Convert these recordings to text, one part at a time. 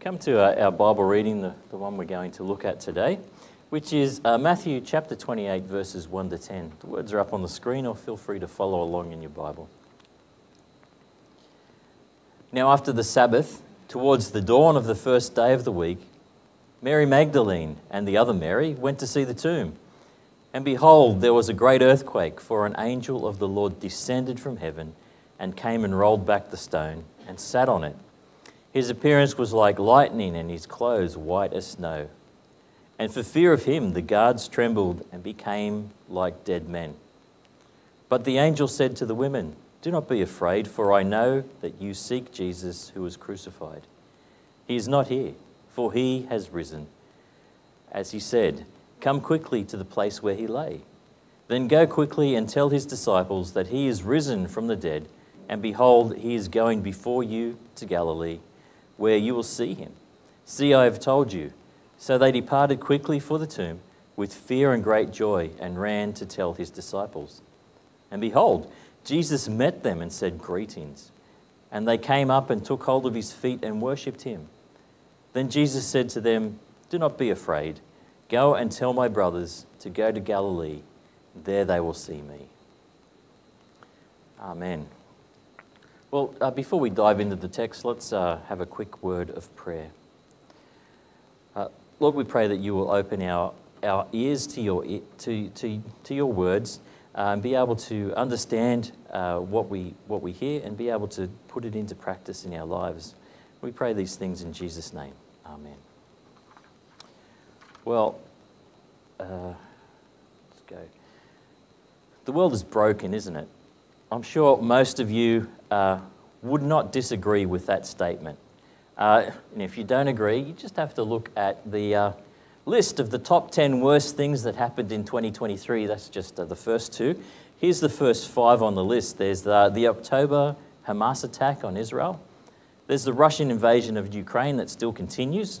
come to our, our Bible reading, the, the one we're going to look at today, which is uh, Matthew chapter 28, verses 1 to 10. The words are up on the screen, or feel free to follow along in your Bible. Now, after the Sabbath, towards the dawn of the first day of the week, Mary Magdalene and the other Mary went to see the tomb. And behold, there was a great earthquake, for an angel of the Lord descended from heaven and came and rolled back the stone and sat on it. His appearance was like lightning, and his clothes white as snow. And for fear of him, the guards trembled and became like dead men. But the angel said to the women, Do not be afraid, for I know that you seek Jesus who was crucified. He is not here, for he has risen. As he said, Come quickly to the place where he lay. Then go quickly and tell his disciples that he is risen from the dead, and behold, he is going before you to Galilee, where you will see him. See, I have told you. So they departed quickly for the tomb with fear and great joy and ran to tell his disciples. And behold, Jesus met them and said, Greetings. And they came up and took hold of his feet and worshipped him. Then Jesus said to them, Do not be afraid. Go and tell my brothers to go to Galilee. There they will see me. Amen. Well, uh, before we dive into the text, let's uh, have a quick word of prayer. Uh, Lord, we pray that you will open our, our ears to your, to, to, to your words uh, and be able to understand uh, what, we, what we hear and be able to put it into practice in our lives. We pray these things in Jesus' name. Amen. Well, uh, let's go. The world is broken, isn't it? I'm sure most of you uh, would not disagree with that statement. Uh, and if you don't agree, you just have to look at the uh, list of the top 10 worst things that happened in 2023. That's just uh, the first two. Here's the first five on the list there's the, the October Hamas attack on Israel, there's the Russian invasion of Ukraine that still continues,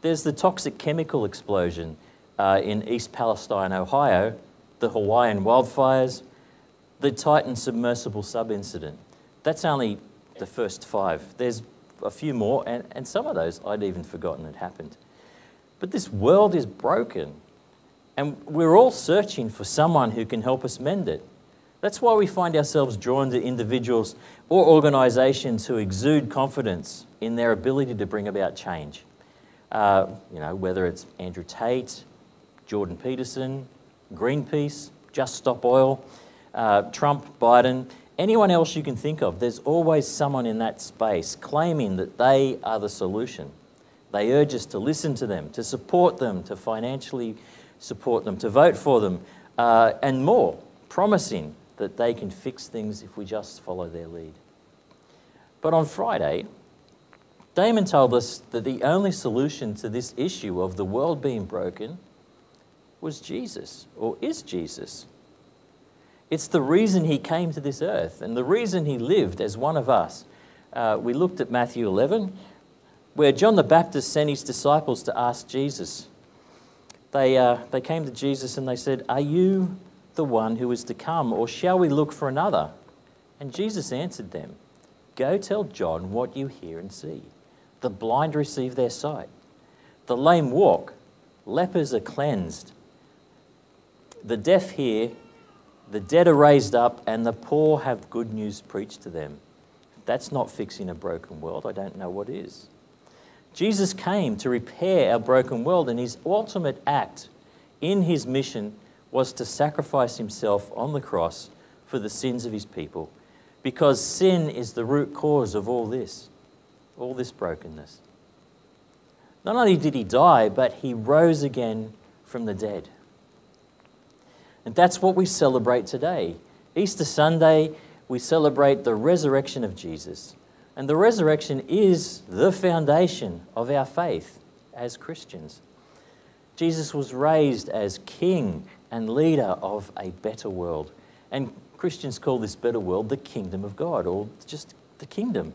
there's the toxic chemical explosion uh, in East Palestine, Ohio, the Hawaiian wildfires, the Titan submersible sub incident. That's only the first five. There's a few more, and, and some of those I'd even forgotten had happened. But this world is broken, and we're all searching for someone who can help us mend it. That's why we find ourselves drawn to individuals or organisations who exude confidence in their ability to bring about change. Uh, you know, whether it's Andrew Tate, Jordan Peterson, Greenpeace, Just Stop Oil, uh, Trump, Biden, anyone else you can think of, there's always someone in that space claiming that they are the solution. They urge us to listen to them, to support them, to financially support them, to vote for them, uh, and more, promising that they can fix things if we just follow their lead. But on Friday, Damon told us that the only solution to this issue of the world being broken was Jesus, or is Jesus. It's the reason he came to this earth and the reason he lived as one of us. Uh, we looked at Matthew 11, where John the Baptist sent his disciples to ask Jesus. They, uh, they came to Jesus and they said, Are you the one who is to come, or shall we look for another? And Jesus answered them, Go tell John what you hear and see. The blind receive their sight, the lame walk, lepers are cleansed, the deaf hear the dead are raised up, and the poor have good news preached to them. That's not fixing a broken world, I don't know what is. Jesus came to repair our broken world, and his ultimate act in his mission was to sacrifice himself on the cross for the sins of his people, because sin is the root cause of all this, all this brokenness. Not only did he die, but he rose again from the dead. And that's what we celebrate today. Easter Sunday, we celebrate the resurrection of Jesus. And the resurrection is the foundation of our faith as Christians. Jesus was raised as king and leader of a better world. And Christians call this better world the kingdom of God, or just the kingdom.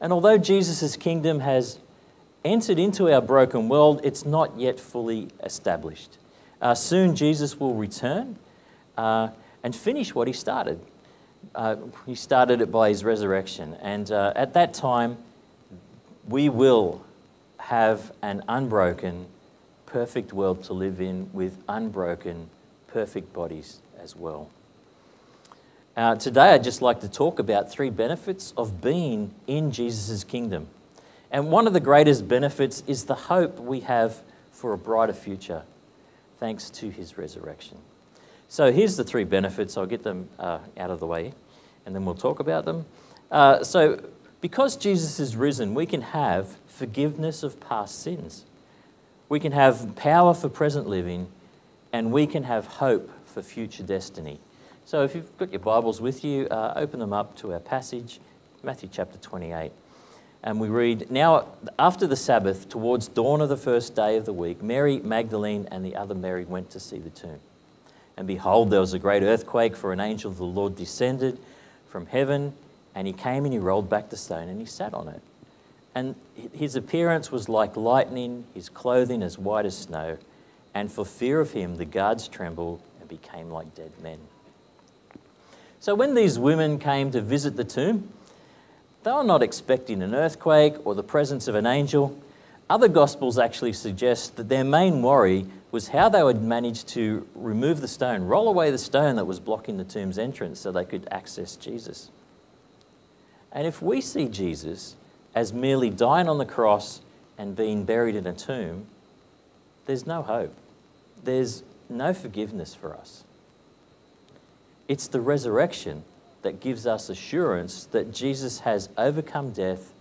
And although Jesus' kingdom has entered into our broken world, it's not yet fully established. Uh, soon Jesus will return uh, and finish what he started. Uh, he started it by his resurrection. And uh, at that time, we will have an unbroken, perfect world to live in with unbroken, perfect bodies as well. Uh, today, I'd just like to talk about three benefits of being in Jesus' kingdom. And one of the greatest benefits is the hope we have for a brighter future thanks to his resurrection. So, here's the three benefits. I'll get them uh, out of the way and then we'll talk about them. Uh, so, because Jesus is risen, we can have forgiveness of past sins, we can have power for present living, and we can have hope for future destiny. So if you've got your Bibles with you, uh, open them up to our passage, Matthew chapter 28. And we read Now, after the Sabbath, towards dawn of the first day of the week, Mary Magdalene and the other Mary went to see the tomb. And behold, there was a great earthquake, for an angel of the Lord descended from heaven, and he came and he rolled back the stone and he sat on it. And his appearance was like lightning, his clothing as white as snow. And for fear of him, the guards trembled and became like dead men. So when these women came to visit the tomb, they were not expecting an earthquake or the presence of an angel. Other Gospels actually suggest that their main worry was how they would manage to remove the stone, roll away the stone that was blocking the tomb's entrance so they could access Jesus. And if we see Jesus as merely dying on the cross and being buried in a tomb, there's no hope. There's no forgiveness for us. It's the resurrection that gives us assurance that Jesus has overcome death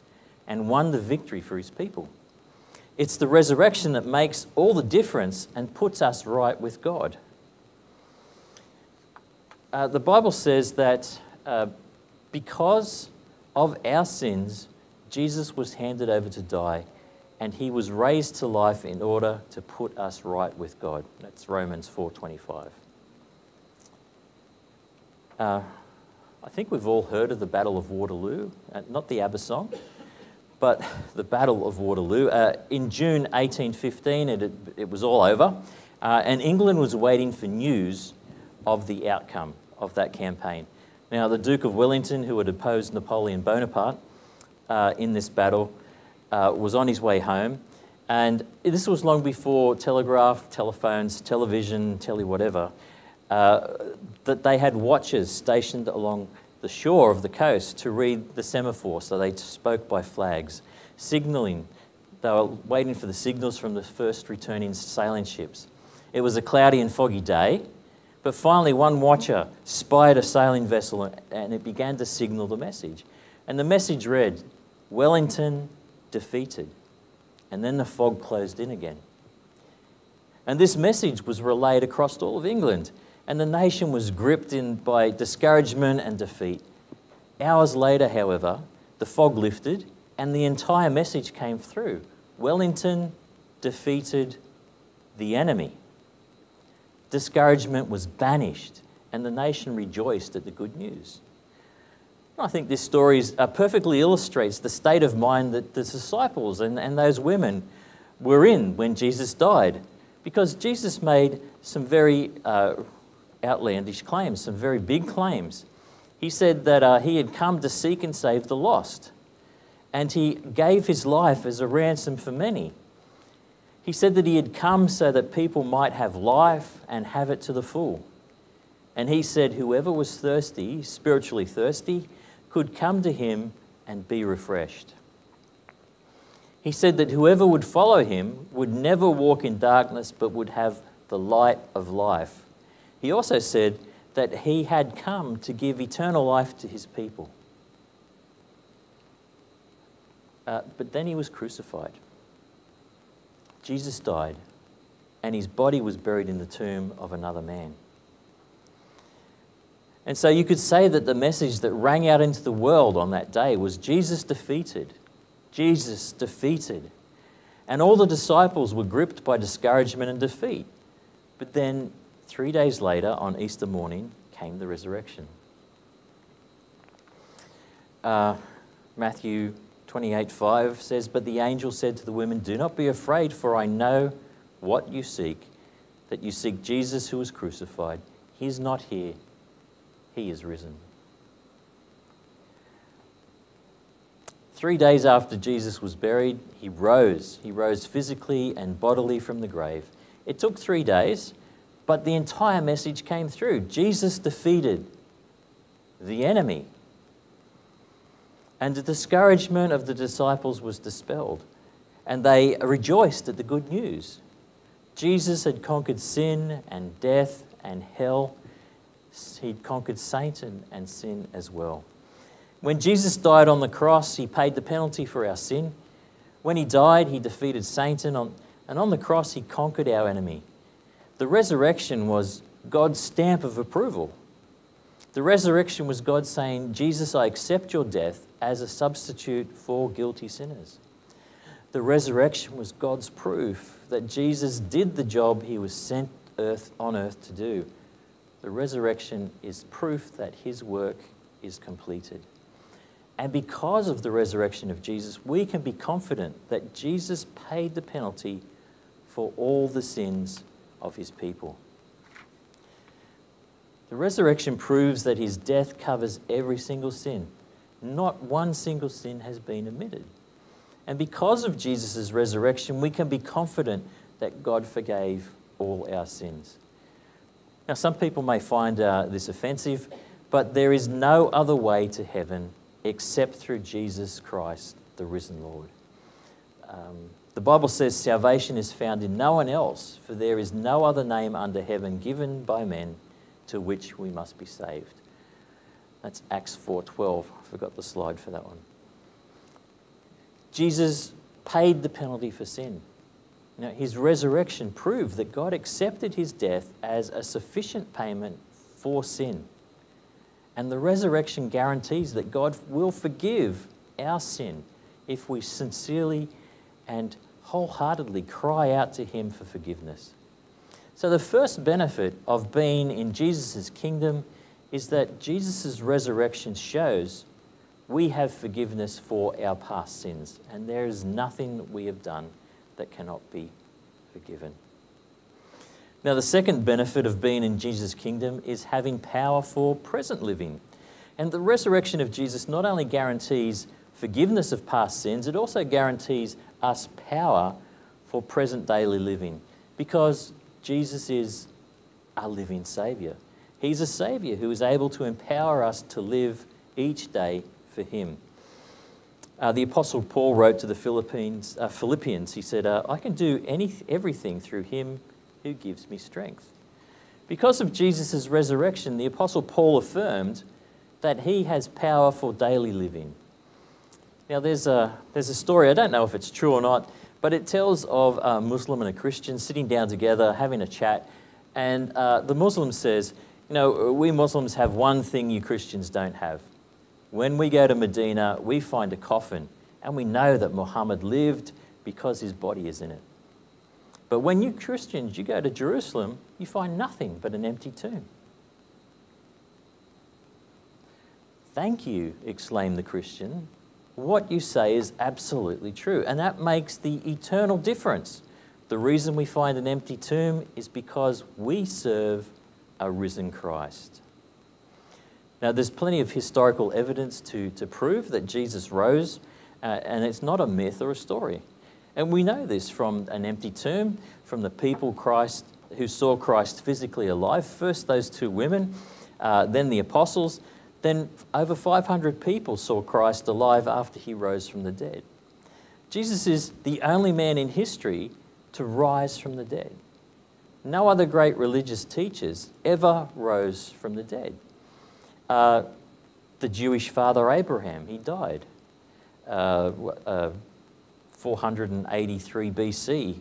and won the victory for his people. It's the resurrection that makes all the difference and puts us right with God. Uh, the Bible says that uh, because of our sins, Jesus was handed over to die and he was raised to life in order to put us right with God. That's Romans 4:25. Uh, I think we've all heard of the Battle of Waterloo, uh, not the ABBA song, but the Battle of Waterloo. Uh, in June 1815, it, it was all over, uh, and England was waiting for news of the outcome of that campaign. Now, the Duke of Wellington, who had opposed Napoleon Bonaparte uh, in this battle, uh, was on his way home. And this was long before telegraph, telephones, television, tele whatever. Uh, that they had watchers stationed along the shore of the coast to read the semaphore, so they spoke by flags, signaling. They were waiting for the signals from the first returning sailing ships. It was a cloudy and foggy day, but finally one watcher spied a sailing vessel and it began to signal the message. And the message read, Wellington defeated. And then the fog closed in again. And this message was relayed across all of England and the nation was gripped in by discouragement and defeat. Hours later, however, the fog lifted and the entire message came through. Wellington defeated the enemy. Discouragement was banished and the nation rejoiced at the good news. I think this story uh, perfectly illustrates the state of mind that the disciples and, and those women were in when Jesus died, because Jesus made some very uh, outlandish claims, some very big claims. He said that uh, he had come to seek and save the lost, and he gave his life as a ransom for many. He said that he had come so that people might have life and have it to the full. And he said, Whoever was thirsty, spiritually thirsty, could come to him and be refreshed. He said that whoever would follow him would never walk in darkness but would have the light of life. He also said that he had come to give eternal life to his people. Uh, but then he was crucified. Jesus died, and his body was buried in the tomb of another man. And so you could say that the message that rang out into the world on that day was Jesus defeated. Jesus defeated. And all the disciples were gripped by discouragement and defeat. But then Three days later, on Easter morning, came the resurrection. Uh, Matthew 28 5 says, But the angel said to the women, Do not be afraid, for I know what you seek, that you seek Jesus who was crucified. He is not here, he is risen. Three days after Jesus was buried, he rose. He rose physically and bodily from the grave. It took three days, but the entire message came through. Jesus defeated the enemy. And the discouragement of the disciples was dispelled, and they rejoiced at the good news. Jesus had conquered sin and death and hell. He'd conquered Satan and sin as well. When Jesus died on the cross, he paid the penalty for our sin. When he died, he defeated Satan, on, and on the cross, he conquered our enemy. The resurrection was God's stamp of approval. The resurrection was God saying, Jesus, I accept your death as a substitute for guilty sinners. The resurrection was God's proof that Jesus did the job he was sent earth, on earth to do. The resurrection is proof that his work is completed. And because of the resurrection of Jesus, we can be confident that Jesus paid the penalty for all the sins of his people. The resurrection proves that his death covers every single sin. Not one single sin has been omitted. And because of Jesus' resurrection, we can be confident that God forgave all our sins. Now, some people may find uh, this offensive, but there is no other way to heaven except through Jesus Christ, the risen Lord. Um, the Bible says salvation is found in no one else, for there is no other name under heaven given by men to which we must be saved. That's Acts 4:12. I forgot the slide for that one. Jesus paid the penalty for sin. Now, his resurrection proved that God accepted his death as a sufficient payment for sin. And the resurrection guarantees that God will forgive our sin if we sincerely and wholeheartedly cry out to Him for forgiveness. So, the first benefit of being in Jesus' kingdom is that Jesus' resurrection shows we have forgiveness for our past sins, and there is nothing we have done that cannot be forgiven. Now, the second benefit of being in Jesus' kingdom is having power for present living. And the resurrection of Jesus not only guarantees forgiveness of past sins, it also guarantees us power for present daily living because Jesus is a living Saviour. He's a Saviour who is able to empower us to live each day for Him. Uh, the Apostle Paul wrote to the Philippines, uh, Philippians, he said, uh, I can do any, everything through Him who gives me strength. Because of Jesus' resurrection, the Apostle Paul affirmed that he has power for daily living. Now, there's a, there's a story, I don't know if it's true or not, but it tells of a Muslim and a Christian sitting down together, having a chat, and uh, the Muslim says, You know, we Muslims have one thing you Christians don't have. When we go to Medina, we find a coffin, and we know that Muhammad lived because his body is in it. But when you Christians, you go to Jerusalem, you find nothing but an empty tomb. Thank you, exclaimed the Christian. What you say is absolutely true, and that makes the eternal difference. The reason we find an empty tomb is because we serve a risen Christ. Now, there's plenty of historical evidence to, to prove that Jesus rose, uh, and it's not a myth or a story. And we know this from an empty tomb, from the people Christ who saw Christ physically alive. First, those two women, uh, then the apostles, then over 500 people saw Christ alive after he rose from the dead. Jesus is the only man in history to rise from the dead. No other great religious teachers ever rose from the dead. Uh, the Jewish father Abraham, he died. Uh, uh, 483 BC.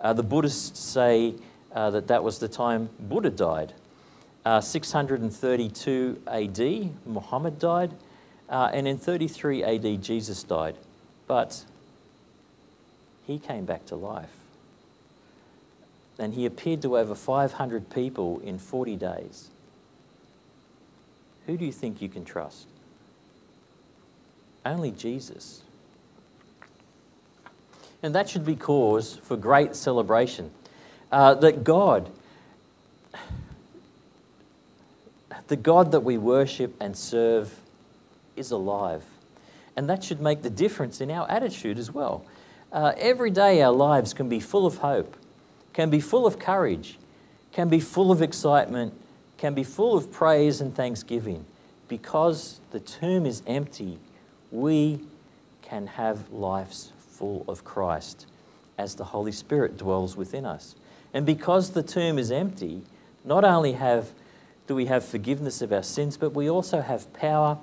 Uh, the Buddhists say uh, that that was the time Buddha died. Uh, 632 AD, Muhammad died. Uh, and in 33 AD, Jesus died. But he came back to life. And he appeared to over 500 people in 40 days. Who do you think you can trust? Only Jesus. And that should be cause for great celebration. Uh, that God, the God that we worship and serve, is alive. And that should make the difference in our attitude as well. Uh, every day, our lives can be full of hope, can be full of courage, can be full of excitement, can be full of praise and thanksgiving. Because the tomb is empty, we can have lives full of Christ as the Holy Spirit dwells within us. And because the tomb is empty, not only have, do we have forgiveness of our sins, but we also have power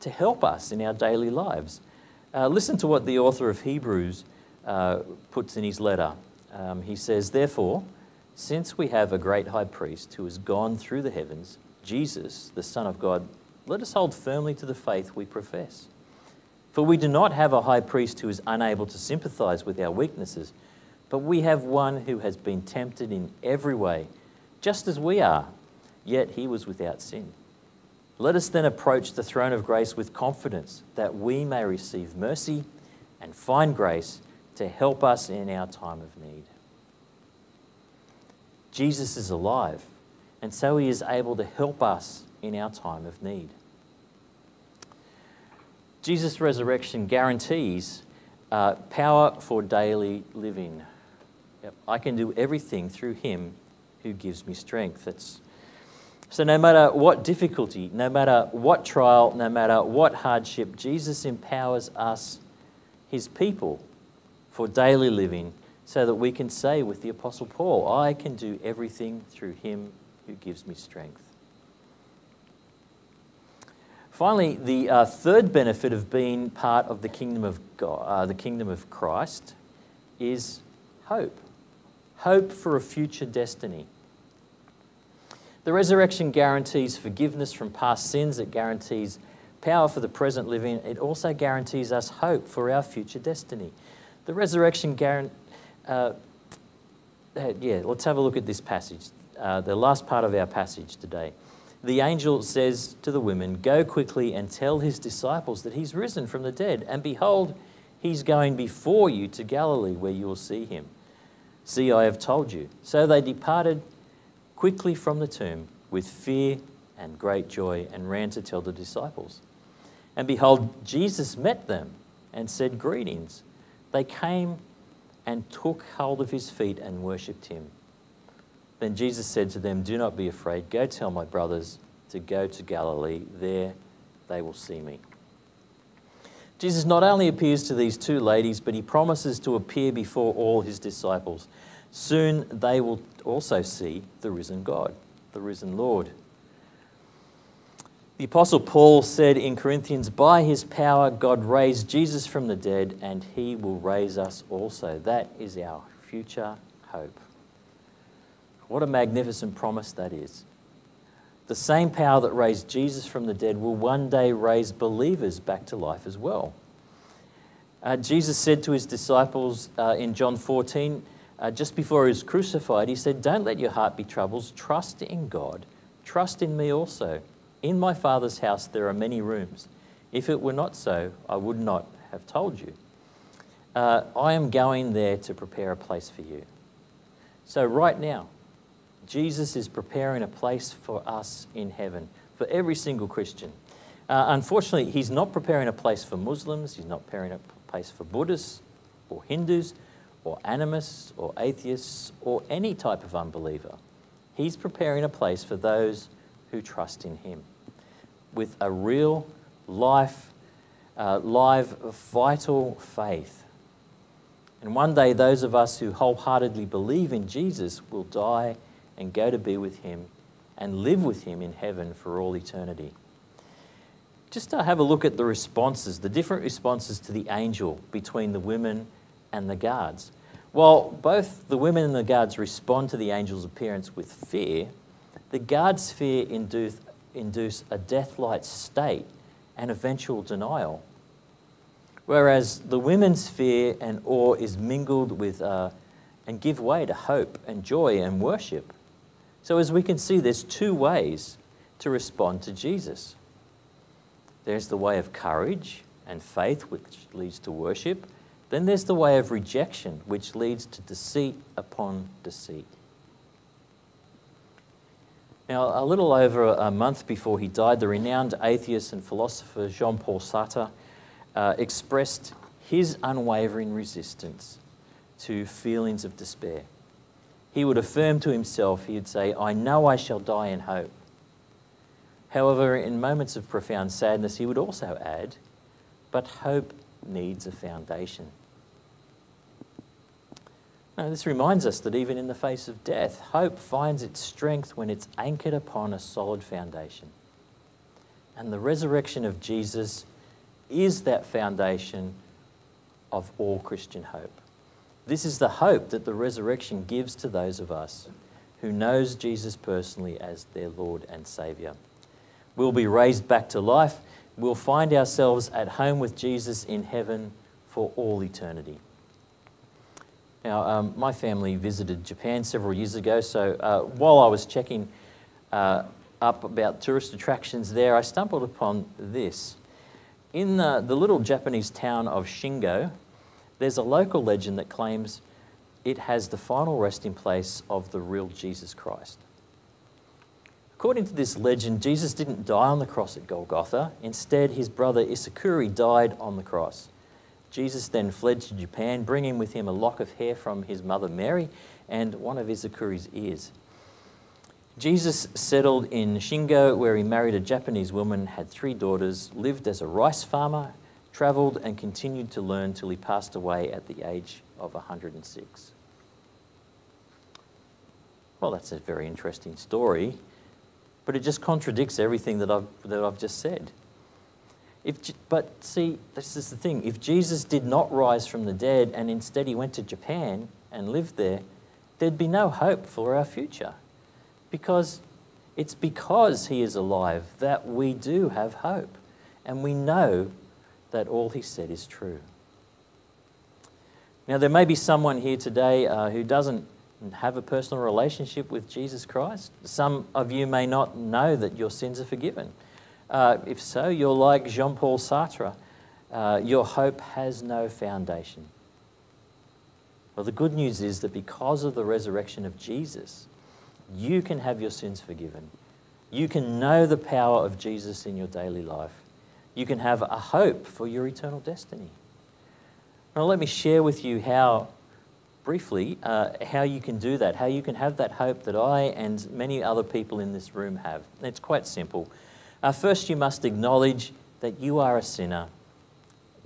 to help us in our daily lives. Uh, listen to what the author of Hebrews uh, puts in his letter. Um, he says, Therefore, since we have a great high priest who has gone through the heavens, Jesus, the Son of God, let us hold firmly to the faith we profess. For we do not have a high priest who is unable to sympathize with our weaknesses, but we have one who has been tempted in every way, just as we are, yet he was without sin. Let us then approach the throne of grace with confidence that we may receive mercy and find grace to help us in our time of need. Jesus is alive, and so he is able to help us in our time of need. Jesus' resurrection guarantees uh, power for daily living. Yep, I can do everything through him who gives me strength. That's so, no matter what difficulty, no matter what trial, no matter what hardship, Jesus empowers us, his people, for daily living so that we can say with the Apostle Paul, I can do everything through him who gives me strength. Finally, the uh, third benefit of being part of the kingdom of God, uh, the kingdom of Christ, is hope. Hope for a future destiny. The resurrection guarantees forgiveness from past sins, it guarantees power for the present living, it also guarantees us hope for our future destiny. The resurrection guarantees. Uh, uh, yeah, let's have a look at this passage, uh, the last part of our passage today. The angel says to the women, Go quickly and tell his disciples that he's risen from the dead, and behold, he's going before you to Galilee where you will see him. See, I have told you. So they departed quickly from the tomb with fear and great joy and ran to tell the disciples. And behold, Jesus met them and said, Greetings. They came and took hold of his feet and worshipped him. Then Jesus said to them, Do not be afraid. Go tell my brothers to go to Galilee. There they will see me. Jesus not only appears to these two ladies, but he promises to appear before all his disciples. Soon they will also see the risen God, the risen Lord. The Apostle Paul said in Corinthians, By his power, God raised Jesus from the dead, and he will raise us also. That is our future hope. What a magnificent promise that is. The same power that raised Jesus from the dead will one day raise believers back to life as well. Uh, Jesus said to his disciples uh, in John 14, uh, just before he was crucified, he said, Don't let your heart be troubled. Trust in God. Trust in me also. In my Father's house there are many rooms. If it were not so, I would not have told you. Uh, I am going there to prepare a place for you. So, right now, Jesus is preparing a place for us in heaven, for every single Christian. Uh, unfortunately, he's not preparing a place for Muslims, he's not preparing a place for Buddhists or Hindus or animists or atheists or any type of unbeliever. He's preparing a place for those who trust in Him with a real life, uh, live, vital faith. And one day, those of us who wholeheartedly believe in Jesus will die and go to be with Him and live with Him in heaven for all eternity. Just to have a look at the responses, the different responses to the angel between the women and the guards. While both the women and the guards respond to the angel's appearance with fear, the guards' fear induce, induce a death-like state and eventual denial. Whereas the women's fear and awe is mingled with uh, and give way to hope and joy and worship. So, as we can see, there's two ways to respond to Jesus. There's the way of courage and faith, which leads to worship, then there's the way of rejection, which leads to deceit upon deceit. Now, a little over a month before he died, the renowned atheist and philosopher Jean Paul Sartre uh, expressed his unwavering resistance to feelings of despair. He would affirm to himself, he would say, I know I shall die in hope. However, in moments of profound sadness, he would also add, but hope needs a foundation. Now, this reminds us that even in the face of death, hope finds its strength when it's anchored upon a solid foundation. And the resurrection of Jesus is that foundation of all Christian hope. This is the hope that the resurrection gives to those of us who knows Jesus personally as their Lord and Savior. We'll be raised back to life. We'll find ourselves at home with Jesus in heaven for all eternity. Now, um, my family visited Japan several years ago, so uh, while I was checking uh, up about tourist attractions there, I stumbled upon this. In the, the little Japanese town of Shingo, there's a local legend that claims it has the final resting place of the real Jesus Christ. According to this legend, Jesus didn't die on the cross at Golgotha. Instead, his brother Isukiri died on the cross. Jesus then fled to Japan, bringing with him a lock of hair from his mother Mary and one of Isukiri's ears. Jesus settled in Shingo, where he married a Japanese woman, had three daughters, lived as a rice farmer, travelled, and continued to learn till he passed away at the age of 106. Well, that's a very interesting story, but it just contradicts everything that I've, that I've just said. If, but see, this is the thing. If Jesus did not rise from the dead and instead he went to Japan and lived there, there'd be no hope for our future. Because it's because he is alive that we do have hope. And we know that all he said is true. Now, there may be someone here today uh, who doesn't have a personal relationship with Jesus Christ. Some of you may not know that your sins are forgiven. Uh, if so, you're like Jean Paul Sartre. Uh, your hope has no foundation. Well, the good news is that because of the resurrection of Jesus, you can have your sins forgiven. You can know the power of Jesus in your daily life. You can have a hope for your eternal destiny. Now, let me share with you how, briefly, uh, how you can do that, how you can have that hope that I and many other people in this room have. It's quite simple. Uh, first, you must acknowledge that you are a sinner.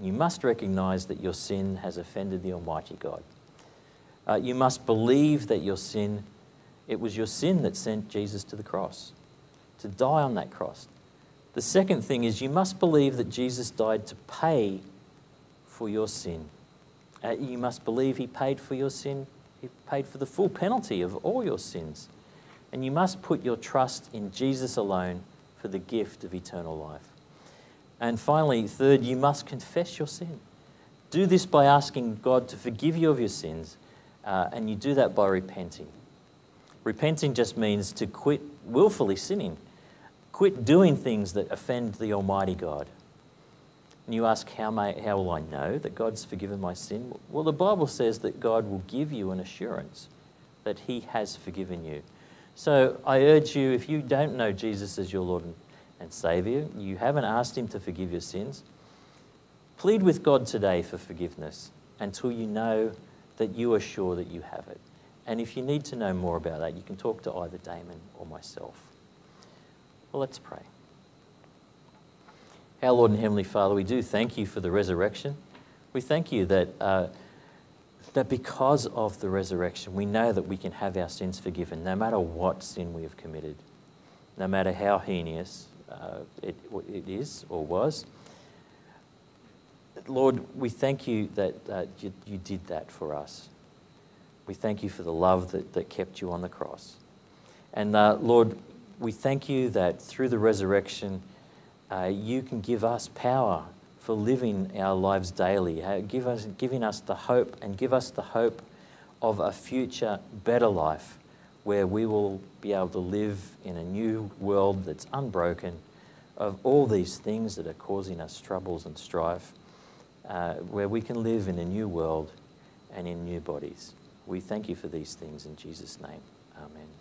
You must recognize that your sin has offended the Almighty God. Uh, you must believe that your sin, it was your sin that sent Jesus to the cross, to die on that cross. The second thing is you must believe that Jesus died to pay for your sin. Uh, you must believe he paid for your sin, he paid for the full penalty of all your sins. And you must put your trust in Jesus alone for the gift of eternal life. And finally, third, you must confess your sin. Do this by asking God to forgive you of your sins, uh, and you do that by repenting. Repenting just means to quit willfully sinning, quit doing things that offend the Almighty God. And you ask, how, may, how will I know that God's forgiven my sin? Well, the Bible says that God will give you an assurance that He has forgiven you. So I urge you, if you don't know Jesus as your Lord and Savior, you haven't asked Him to forgive your sins, plead with God today for forgiveness until you know that you are sure that you have it. And if you need to know more about that, you can talk to either Damon or myself. Well, let's pray. Our Lord and Heavenly Father, we do thank you for the resurrection. We thank you that. Uh, that because of the resurrection, we know that we can have our sins forgiven no matter what sin we have committed, no matter how heinous uh, it, it is or was. Lord, we thank you that uh, you, you, did that for us. We thank you for the love that, that kept you on the cross. And uh, Lord, we thank you that through the resurrection, uh, you can give us power for living our lives daily. Give us, giving us the hope and give us the hope of a future better life where we will be able to live in a new world that's unbroken of all these things that are causing us troubles and strife, uh, where we can live in a new world and in new bodies. We thank you for these things in Jesus' name. Amen.